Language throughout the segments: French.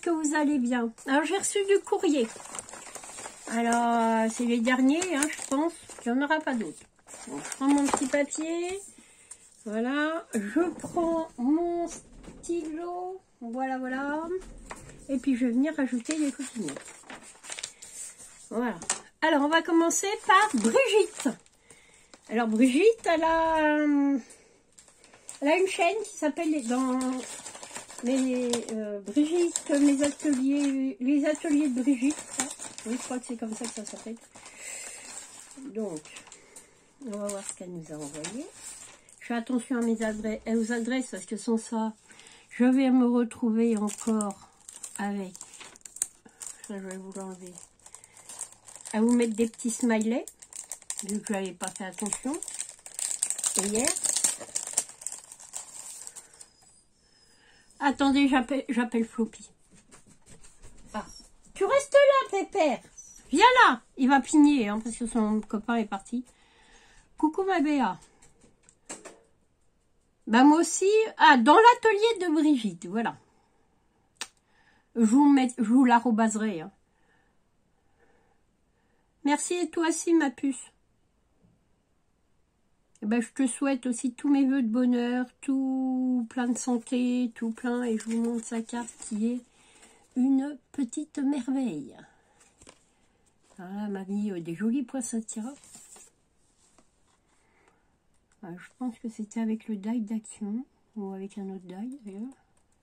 que vous allez bien. Alors, j'ai reçu du courrier. Alors, c'est les derniers, hein, je pense. Il n'y en aura pas d'autres. je prends mon petit papier. Voilà. Je prends mon stylo. Voilà, voilà. Et puis, je vais venir rajouter les coquillettes. Voilà. Alors, on va commencer par Brigitte. Alors, Brigitte, elle a, elle a une chaîne qui s'appelle dans les euh, Brigitte, les ateliers, les ateliers de Brigitte. Oui, je crois que c'est comme ça que ça s'appelle. Donc, on va voir ce qu'elle nous a envoyé. Je fais attention à mes adresses, aux adresses parce que sans ça, je vais me retrouver encore avec. Ça, je vais vous l'enlever. À vous mettre des petits smileys, vu que je n'avais pas fait attention hier. Attendez, j'appelle Floppy. Ah. Tu restes là, Pépère. Viens là. Il va pigner, hein, parce que son copain est parti. Coucou ma Béa. Bah moi aussi. Ah, dans l'atelier de Brigitte, voilà. Je vous, met, je vous Hein. Merci et toi aussi, ma puce. Eh ben, je te souhaite aussi tous mes voeux de bonheur, tout plein de santé, tout plein, et je vous montre sa carte qui est une petite merveille. Voilà, m'a mis euh, des jolis poinsettias. Euh, je pense que c'était avec le die d'action, ou avec un autre die d'ailleurs.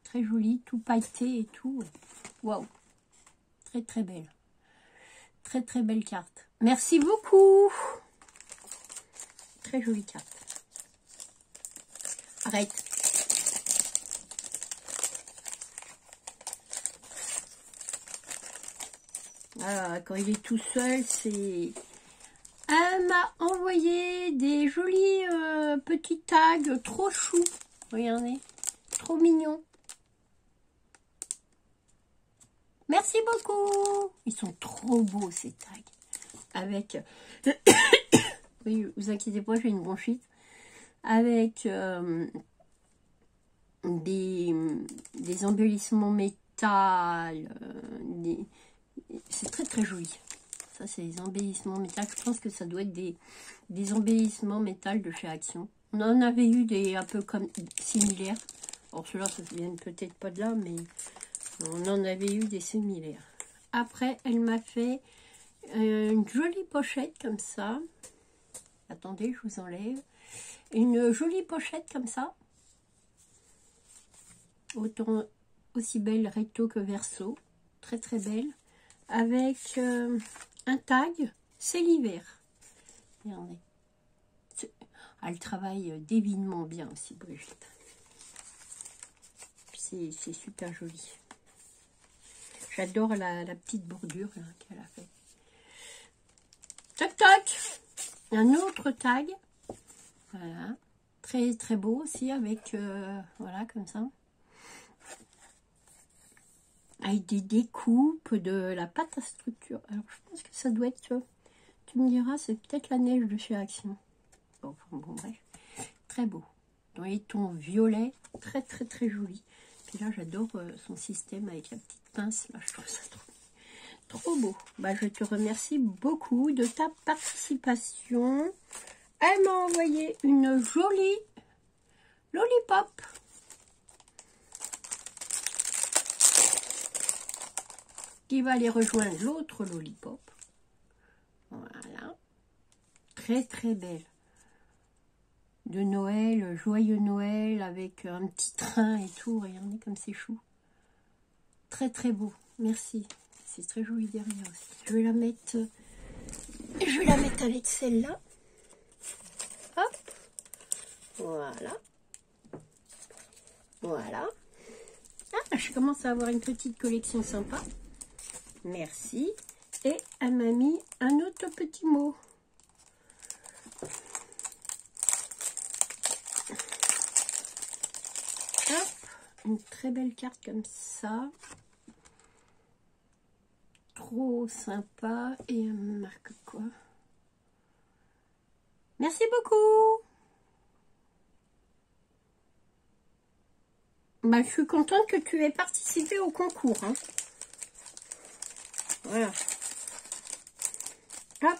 Très joli, tout pailleté et tout. Waouh Très très belle. Très très belle carte. Merci beaucoup Très jolie carte. Arrête. Voilà, quand il est tout seul, c'est... Elle m'a envoyé des jolis euh, petits tags trop choux. Regardez, trop mignons. Merci beaucoup. Ils sont trop beaux ces tags. Avec oui, vous inquiétez pas, j'ai une bronchite, avec euh, des, embellissements métal, euh, c'est très très joli. Ça, c'est des embellissements métal. Je pense que ça doit être des, des embellissements métal de chez Action. On en avait eu des un peu comme similaires. Alors, ceux-là, ça vient peut-être pas de là, mais on en avait eu des similaires. Après, elle m'a fait euh, une jolie pochette comme ça. Attendez, je vous enlève. Une jolie pochette comme ça. Autant aussi belle recto que verso. Très très belle. Avec euh, un tag, c'est l'hiver. Regardez. Elle travaille divinement bien aussi, Brigitte. C'est super joli. J'adore la, petite bordure qu'elle a fait. Toc toc un autre tag. Voilà. Très très beau aussi avec, euh, voilà, comme ça. Avec des découpes de la pâte à structure. Alors je pense que ça doit être, tu me diras, c'est peut-être la neige de chez Action. Bon, bon bref. Très beau. Dans les tons violets, très très très joli. Puis là j'adore euh, son système avec la petite pince. Là je trouve ça trop Trop beau. Bah, je te remercie beaucoup de ta participation. Elle m'a envoyé une jolie lollipop. Qui va aller rejoindre l'autre lollipop. Voilà. Très très belle. De Noël, joyeux Noël avec un petit train et tout. Regardez comme c'est chou. Très très beau. Merci très joli derrière aussi. Je vais la mettre, je vais la mettre avec celle-là. Hop, voilà, voilà. Ah, je commence à avoir une petite collection sympa. Merci. Et elle m'a mis un autre petit mot. Une très belle carte comme ça sympa. Et marque quoi Merci beaucoup Bah, je suis contente que tu aies participé au concours. Hein. Voilà. Hop.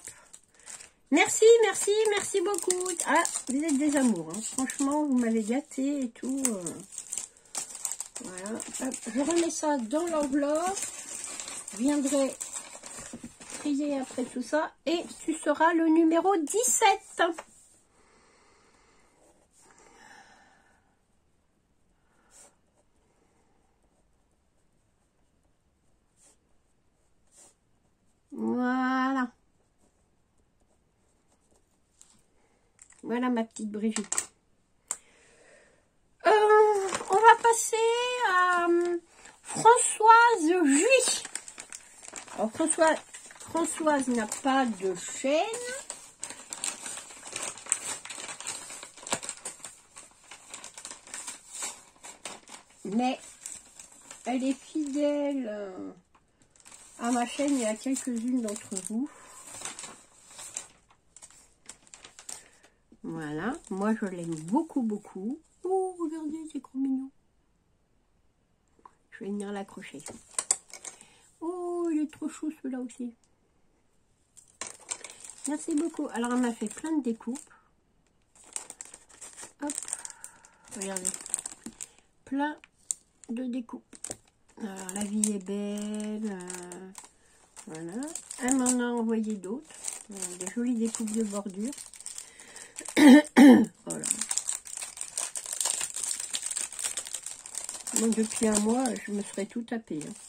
Merci, merci, merci beaucoup. Ah, vous êtes des amours. Hein. Franchement, vous m'avez gâté et tout. Euh. Voilà. je remets ça dans l'enveloppe. Viendrai trier après tout ça. Et tu seras le numéro 17. Voilà. Voilà ma petite Brigitte. Euh, on va passer à euh, Françoise Juy. Françoise n'a pas de chaîne. Mais elle est fidèle euh, à ma chaîne et à quelques-unes d'entre vous. Voilà, moi je l'aime beaucoup, beaucoup. Oh, regardez, c'est trop mignon. Je vais venir l'accrocher. Est trop chou celui-là aussi. Merci beaucoup. Alors, elle m'a fait plein de découpes. Hop, regardez. Plein de découpes. Alors, la vie est belle. Euh, voilà. Elle m'en a envoyé d'autres. Des jolies découpes de bordure. voilà. depuis un mois, je me serais tout tapé. Hein.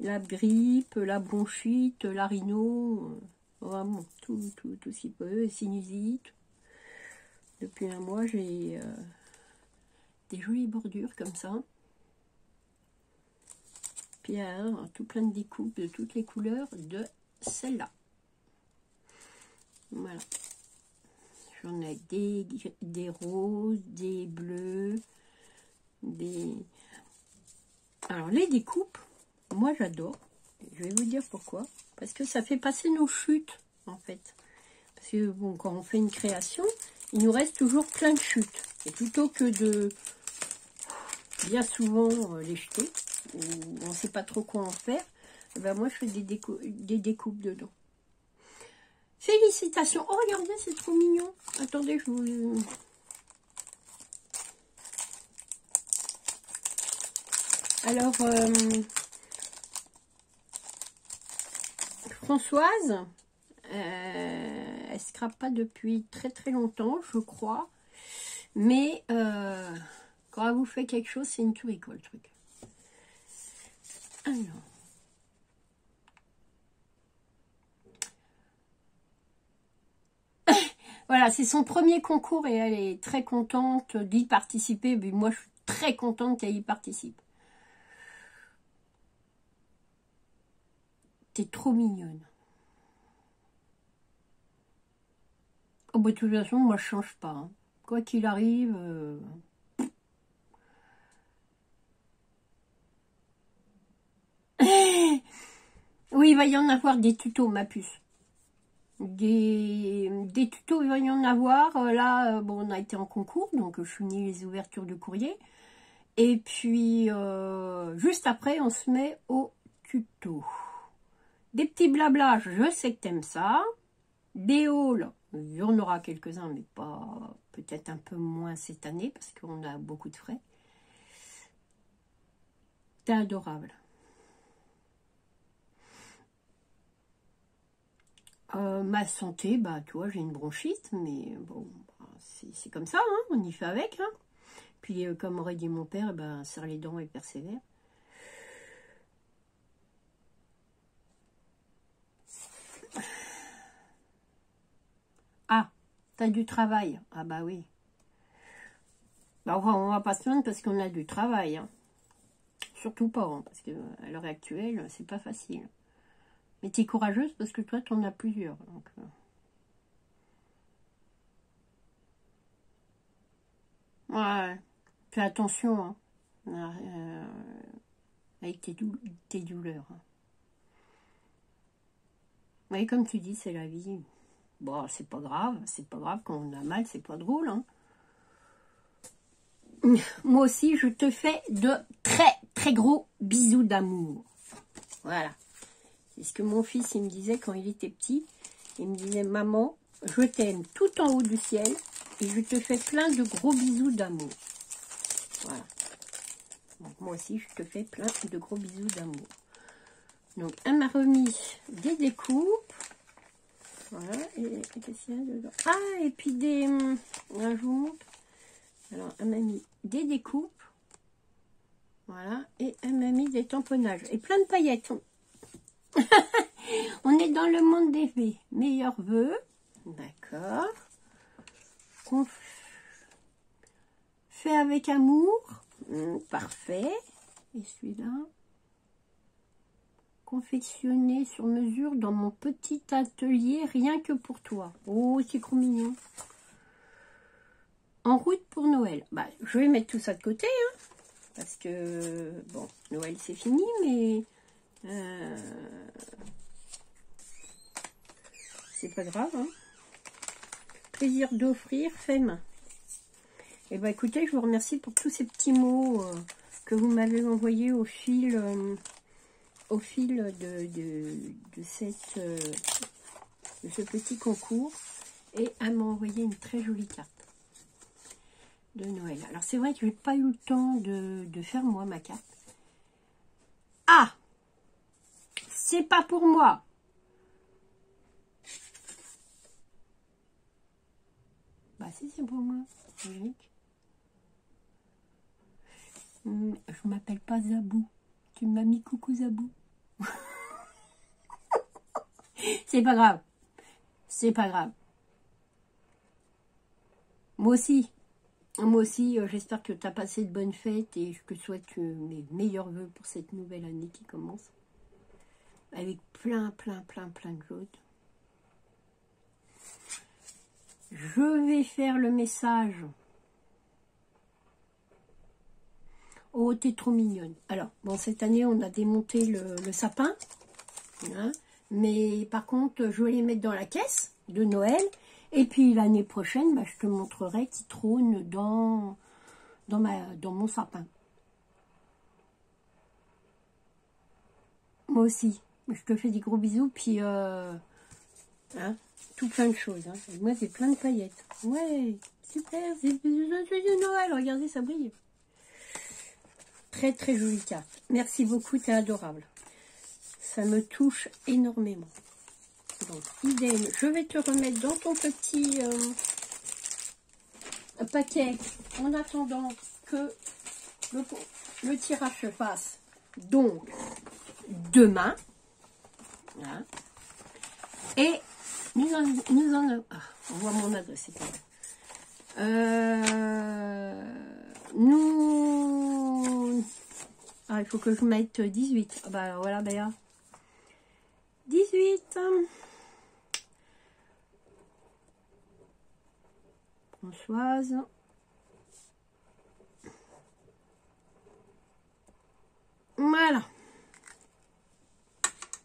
La grippe, la bronchite, la rhino, euh, vraiment tout, tout, tout ce qui peut, sinusite. Depuis un mois, j'ai euh, des jolies bordures comme ça. Puis tout plein de découpes de toutes les couleurs de celle-là. Voilà. J'en ai des, des roses, des bleus, des... Alors, les découpes, moi j'adore. Je vais vous dire pourquoi. Parce que ça fait passer nos chutes, en fait. Parce que, bon, quand on fait une création, il nous reste toujours plein de chutes. Et plutôt que de bien souvent euh, les jeter, ou on ne sait pas trop quoi en faire, eh ben moi je fais des, découpes dedans. Félicitations. Oh, regardez, c'est trop mignon. Attendez, je vous... Alors, euh, Françoise, euh, elle scrape pas depuis très très longtemps, je crois. Mais euh, quand elle vous fait quelque chose, c'est une tuerie quoi le truc. Voilà, c'est son premier concours et elle est très contente d'y participer. Mais moi, je suis très contente qu'elle y participe. Trop mignonne. Oh, bah, de toute façon, moi, je change pas. Hein. Quoi qu'il arrive... Euh, oui, il va y en avoir des tutos, ma puce des, des tutos, il va y en avoir. Euh, là, euh, bon, on a été en concours, donc je finis les ouvertures de courrier. Et puis, juste après, on se met au tuto. Des petits blabla, je sais que t'aimes ça. Des hauls, il y en aura quelques-uns, mais pas peut-être un peu moins cette année, parce qu'on a beaucoup de frais. T'es adorable. Euh, ma santé, bah, tu vois, j'ai une bronchite, mais bon, bah, c'est comme ça, hein, on y fait avec. Hein. Puis, euh, comme aurait dit mon père, ben, serre les dents et persévère. Ah, t'as du travail. Ah bah oui. Bah, on va pas se plaindre parce qu'on a du travail. Hein. Surtout pas, hein, parce qu'à l'heure actuelle, c'est pas facile. Mais tu es courageuse parce que toi, tu en as plusieurs. Euh. Ouais, fais attention hein. euh, avec tes, tes douleurs. Hein. Oui, comme tu dis, c'est la vie. Bon, c'est pas grave, c'est pas grave quand on a mal, c'est pas drôle. Hein. moi aussi, je te fais de très, très gros bisous d'amour. Voilà. C'est ce que mon fils, il me disait quand il était petit. Il me disait, maman, je t'aime tout en haut du ciel et je te fais plein de gros bisous d'amour. Voilà. Donc, moi aussi, je te fais plein de gros bisous d'amour. Donc, elle m'a remis des découpes. Voilà. Et, qu'est-ce qu'il y a dedans? Ah, et puis des... Hum, un jour. Alors, elle m'a mis des découpes. Voilà. Et elle m'a mis des tamponnages. Et plein de paillettes. On est dans le monde des V. Meilleurs vœux. D'accord. Fait avec amour. Hmm, parfait. Et celui-là? Confectionné sur mesure dans mon petit atelier, rien que pour toi. Oh, c'est trop mignon. En route pour Noël. Bah, je vais mettre tout ça de côté, hein, parce que, bon, Noël c'est fini, mais euh, c'est pas grave. Hein. Plaisir d'offrir, fait main. Et eh bah écoutez, je vous remercie pour tous ces petits mots euh, que vous m'avez envoyés au fil, euh, au fil de, de, cette, de ce petit concours. Et elle m'a envoyé une très jolie carte de Noël. Alors c'est vrai que j'ai pas eu le temps de, faire moi ma carte. Ah C'est pas pour moi Bah si c'est pour moi, hmm, je m'appelle pas Zabou. Tu m'as mis coucou Zabou. C'est pas grave. C'est pas grave. Moi aussi, moi aussi, euh, j'espère que tu as passé de bonnes fêtes et je te souhaite mes meilleurs voeux pour cette nouvelle année qui commence. Avec plein, plein, plein, plein de choses. Je vais faire le message. Oh, t'es trop mignonne. Alors, bon, cette année, on a démonté le, sapin. Hein, mais par contre, je vais les mettre dans la caisse de Noël. Et puis l'année prochaine, bah, je te montrerai qui trône dans, mon sapin. Moi aussi. Je te fais des gros bisous. Puis, euh, hein, tout plein de choses. Hein. Moi, c'est plein de paillettes. Ouais, super. C'est de Noël. Regardez, ça brille. Très, très jolie carte. Merci beaucoup, t'es adorable. Ça me touche énormément. Donc, idem, je vais te remettre dans ton petit euh, paquet en attendant que le, tirage se fasse. Donc, demain. Et nous en, nous en ah, on voit mon adresse, euh, nous... Ah, il faut que je mette 18. Ah, bah voilà, d'ailleurs. 18. Françoise. Voilà.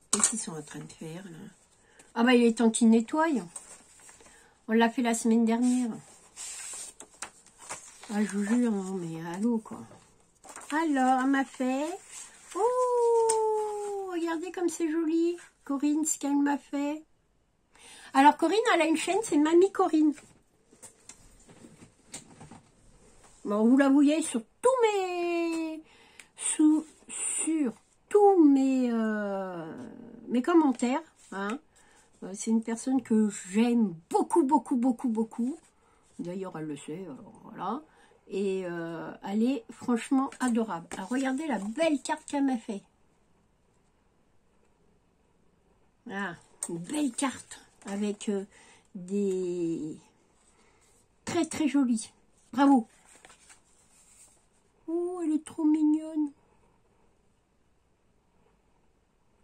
Qu'est-ce qu'ils sont en train de faire là? Ah bah il est temps qu'ils nettoient. On l'a fait la semaine dernière. Ah je vous jure, non mais allô quoi. Alors, elle m'a fait... Oh Regardez comme c'est joli. Corinne, ce qu'elle m'a fait. Alors Corinne, elle a une chaîne, c'est Mamie Corinne. Bon, vous la voyez sur tous mes... Sur tous mes, euh, mes commentaires. Hein. Euh, c'est une personne que j'aime beaucoup, beaucoup, beaucoup, beaucoup. D'ailleurs, elle le sait. Et euh, elle est franchement adorable. Alors, regardez la belle carte qu'elle m'a fait. Voilà, une belle carte avec des... Très, très jolies. Bravo Oh, elle est trop mignonne.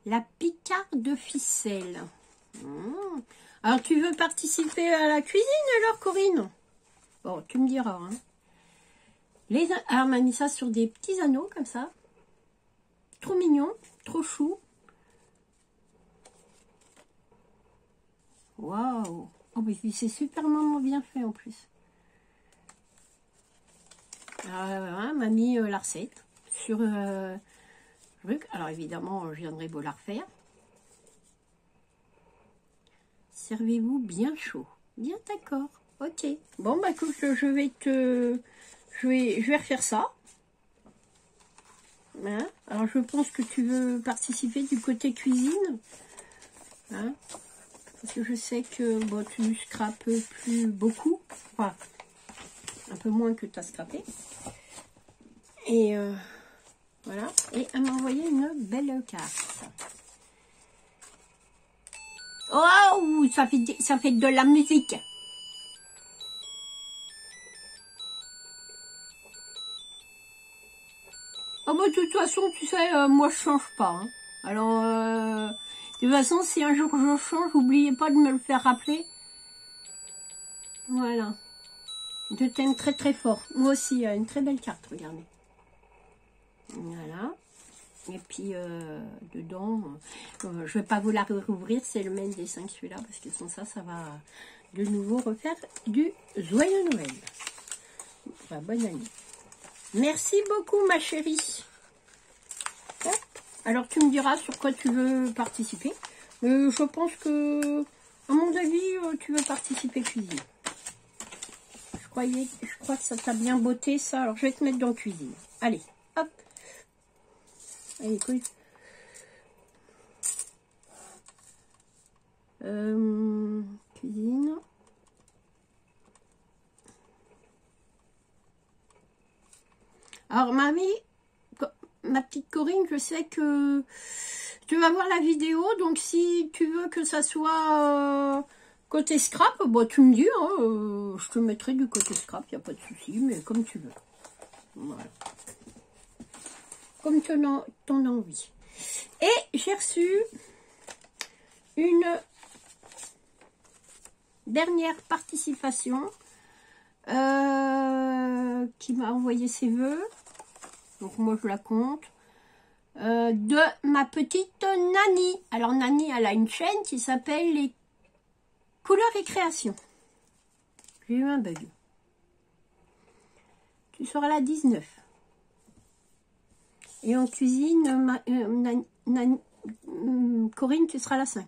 La picarde de ficelle. Hmm. Alors, tu veux participer à la cuisine alors, Corinne? Bon, tu me diras. Hein. Les... Alors, on m'a mis ça sur des petits anneaux, comme ça. Trop mignon, trop chou. Waouh Oh, mais c'est superment bien fait, en plus. euh, m'a mis la recette sur truc. Alors évidemment, je viendrai vous la refaire. Servez-vous bien chaud. Bien d'accord. Ok. Bon bah écoute, je vais te. Je vais, je refaire ça. Hein Alors je pense que tu veux participer du côté cuisine. Hein Parce que je sais que bon, tu scrapes plus beaucoup. Enfin, un peu moins que tu as scrapé. Et euh, voilà. Et elle m'a envoyé une belle carte. Oh, ça fait, ça fait de la musique. Oh bah de toute façon, tu sais, euh, moi je change pas. Hein. Alors, euh, de toute façon, si un jour je change, n'oubliez pas de me le faire rappeler. Voilà. Je t'aime très très fort. Moi aussi, une très belle carte, regardez. Voilà. Et puis, euh, dedans, euh, je vais pas vous la rouvrir, c'est le même dessin que celui-là, parce que sans ça, ça va de nouveau refaire du joyeux Noël. Enfin, bonne année. Merci beaucoup, ma chérie. Alors, tu me diras sur quoi tu veux participer. Euh, je pense que, à mon avis, tu veux participer cuisine. Je, croyais, je crois que ça t'a bien botté, ça. Alors, je vais te mettre dans cuisine. Allez, hop. Allez, écoute. Euh, cuisine. Alors, mamie, ma petite Corinne, je sais que tu vas voir la vidéo, donc si tu veux que ça soit euh, côté scrap, bon, tu me dis, hein, euh, je te mettrai du côté scrap, il n'y a pas de souci, mais comme tu veux. Comme tu en, as envie. Et j'ai reçu une dernière participation euh, qui m'a envoyé ses voeux. Donc moi je la compte. Euh, de ma petite Nani. Alors Nani, elle a une chaîne qui s'appelle les couleurs et créations. J'ai eu un bug. Tu seras la 19. Et en cuisine, euh, hmm, Corinne, tu seras la 5.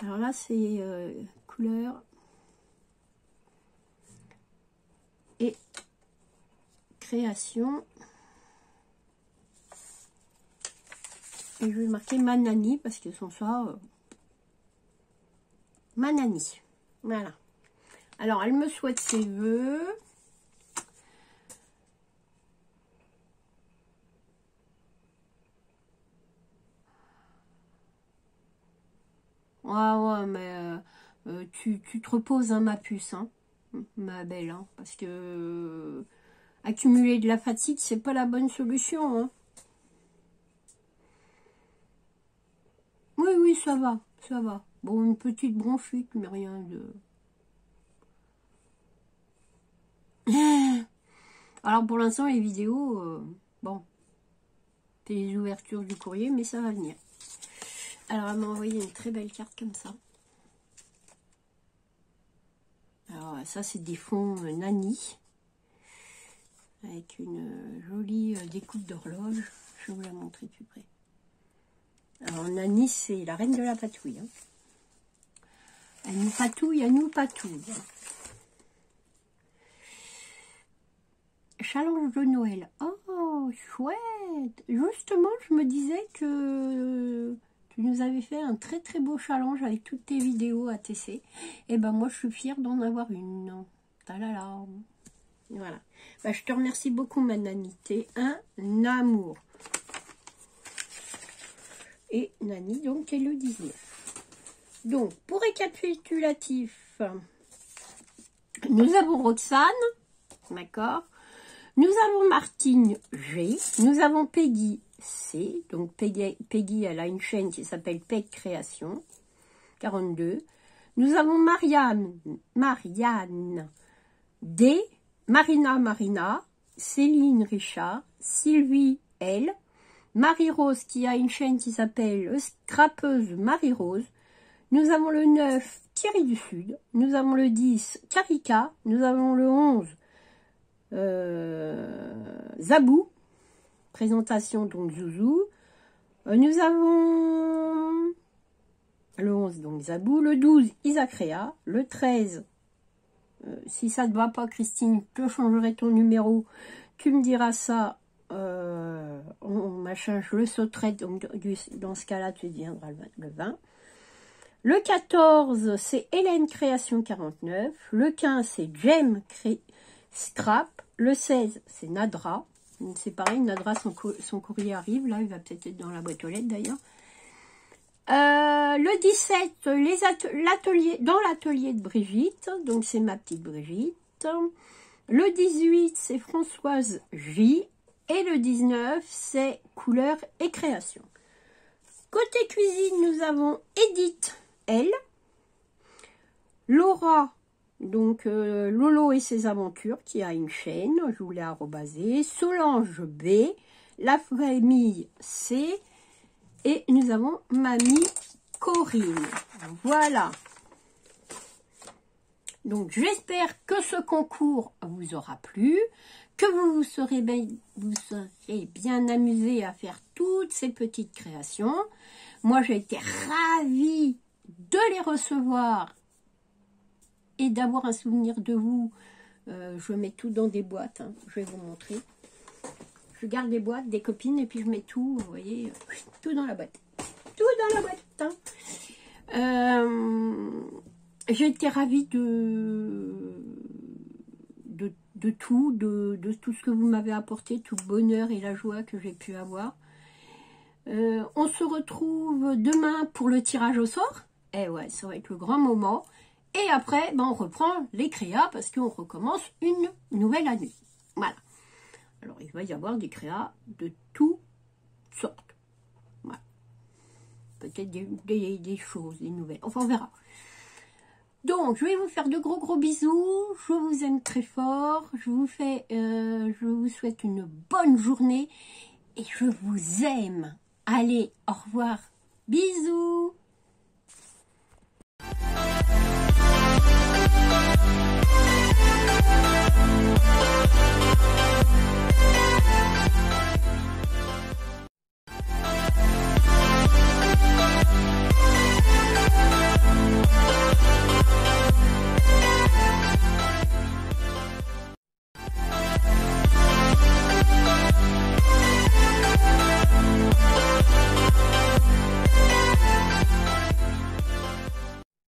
Alors là, c'est euh, couleur et création. Et je vais marquer Manani parce que sans ça, euh, Manani. Voilà. Alors, elle me souhaite ses voeux. Ah ouais, mais euh, euh, tu, te reposes, hein, ma puce, hein, ma belle, hein, parce que euh, accumuler de la fatigue, c'est pas la bonne solution. Hein. Oui, oui, ça va, ça va. Bon, une petite bronchite, mais rien de... Alors pour l'instant, les vidéos, bon, c'est les ouvertures du courrier, mais ça va venir. Alors, elle m'a envoyé une très belle carte comme ça. Alors, ça, c'est des fonds euh, Nani. Avec une euh, jolie euh, découpe d'horloge. Je vais vous la montrer plus près. Alors, Nani, c'est la reine de la patouille. Hein. Elle nous patouille, elle nous patouille. Challenge de Noël. Oh, chouette Justement, je me disais que tu nous avais fait un très très beau challenge avec toutes tes vidéos ATC. Et eh ben moi je suis fière d'en avoir une. Talala. Voilà. Ben, je te remercie beaucoup ma nanité. Un amour. Et Nani donc est le 19. Donc pour récapitulatif, nous avons Roxane. D'accord Nous avons Martine G. Nous avons Peggy C. Donc Peggy, elle a une chaîne qui s'appelle Peg Création, 42. Nous avons Marianne, Marianne D, Marina Marina, Céline Richard, Sylvie L, Marie-Rose qui a une chaîne qui s'appelle Scrapeuse Marie-Rose. Nous avons le 9, Thierry du Sud. Nous avons le 10, Karika. Nous avons le 11, Zabou, présentation donc Zouzou. nous avons le 11 donc Zabou, le 12 Isacréa, le 13 si ça ne va pas Christine, je changerai ton numéro, tu me diras ça euh, machin, je le sauterai, donc dans ce cas-là, tu deviendras le 20. Le 14, c'est Hélène Création 49. Le 15, c'est Jem Scrap. Le 16, c'est Nadra. C'est pareil, Nadra, son, courrier arrive. Là, il va peut-être être dans la boîte aux lettres d'ailleurs. Euh, le 17, les dans l'atelier de Brigitte. Donc, c'est ma petite Brigitte. Le 18, c'est Françoise J. Et le 19, c'est couleur et création. Côté cuisine, nous avons Edith L. Laura, donc euh, Lolo et ses aventures, qui a une chaîne, je voulais arrobaser. Solange B. La famille C. Et nous avons Mamie Corinne. Voilà. Donc j'espère que ce concours vous aura plu, que vous vous serez bien, vous serez bien amusé à faire toutes ces petites créations. Moi j'ai été ravie de les recevoir et d'avoir un souvenir de vous. Euh, je mets tout dans des boîtes, hein. je vais vous montrer. Je garde des boîtes, des copines, et puis je mets tout, vous voyez, tout dans la boîte. Tout dans la boîte. Hein. Euh, j'ai été ravie de, de, tout, de, tout ce que vous m'avez apporté, tout le bonheur et la joie que j'ai pu avoir. Euh, on se retrouve demain pour le tirage au sort. Eh ouais, ça va être le grand moment. Et après, ben, on reprend les créas parce qu'on recommence une nouvelle année. Voilà. Alors, il va y avoir des créas de toutes sortes. Voilà. Peut-être des, des choses, des nouvelles. Enfin, on verra. Donc, je vais vous faire de gros gros bisous. Je vous aime très fort. Je vous fais, euh, je vous souhaite une bonne journée et je vous aime. Allez, au revoir. Bisous Bye.